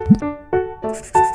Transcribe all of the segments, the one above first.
you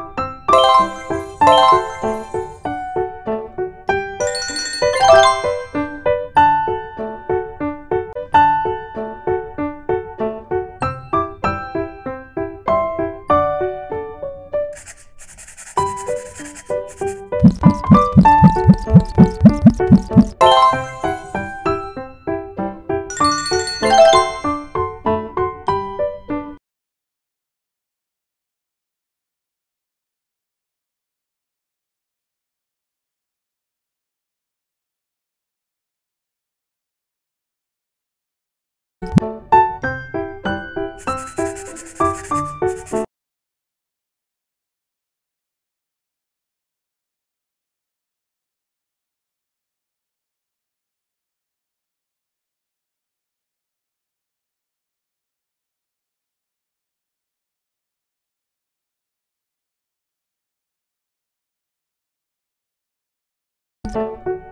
Obrigada.